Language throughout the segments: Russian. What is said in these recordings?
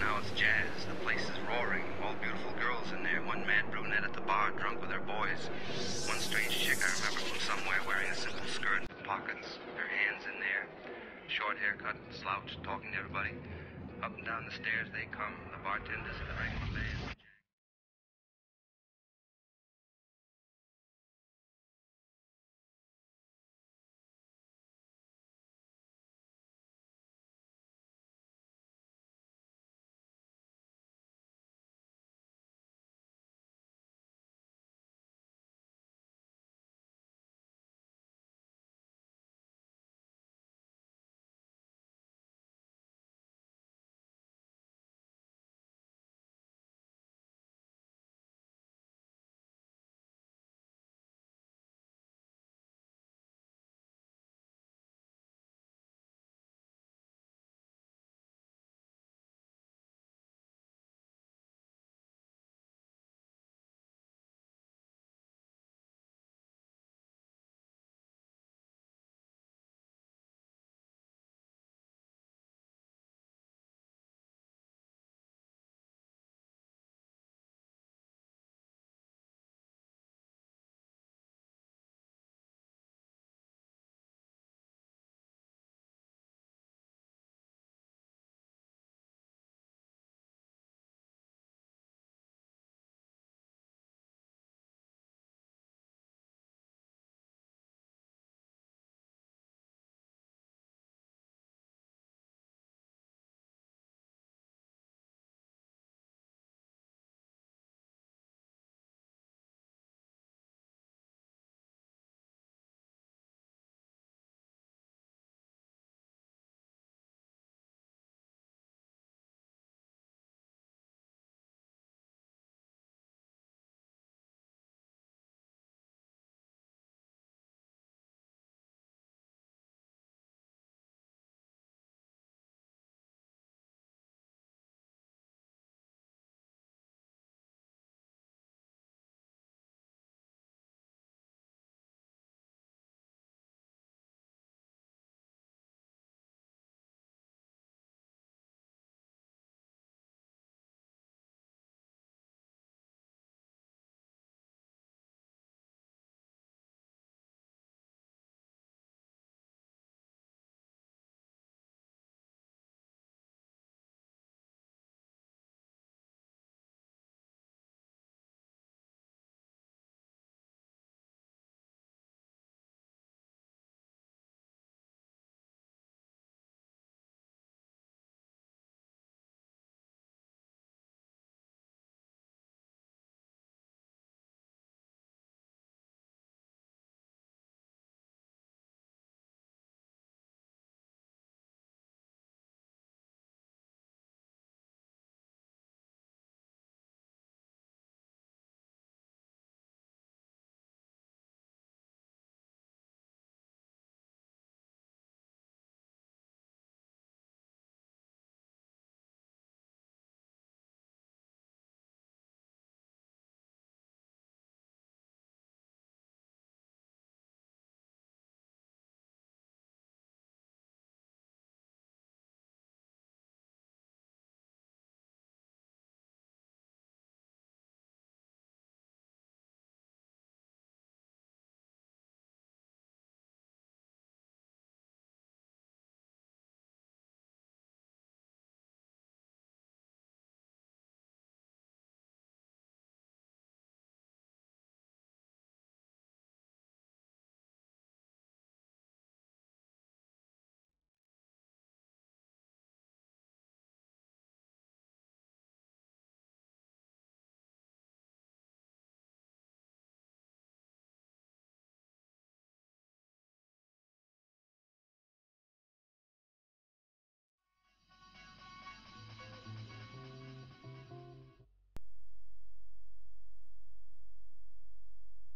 Now it's jazz. The place is roaring. All beautiful girls in there. One mad brunette at the bar drunk with her boys. One strange chick I remember from somewhere wearing a simple skirt with pockets. Her hands in there. Short haircut, slouch, talking to everybody. Up and down the stairs they come, the bartenders and the regular man.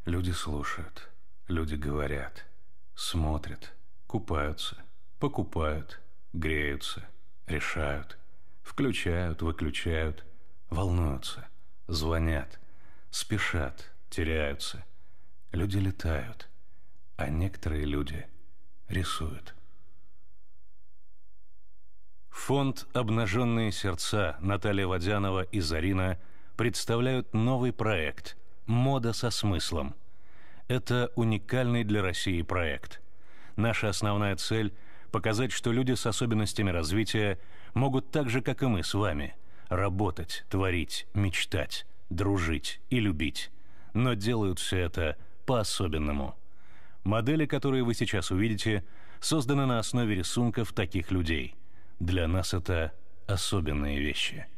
Люди слушают, люди говорят, смотрят, купаются, покупают, греются, решают, включают, выключают, волнуются, звонят, спешат, теряются. Люди летают, а некоторые люди рисуют. Фонд «Обнаженные сердца» Наталья Водянова и Зарина представляют новый проект – «Мода со смыслом». Это уникальный для России проект. Наша основная цель – показать, что люди с особенностями развития могут так же, как и мы с вами, работать, творить, мечтать, дружить и любить. Но делают все это по-особенному. Модели, которые вы сейчас увидите, созданы на основе рисунков таких людей. Для нас это особенные вещи –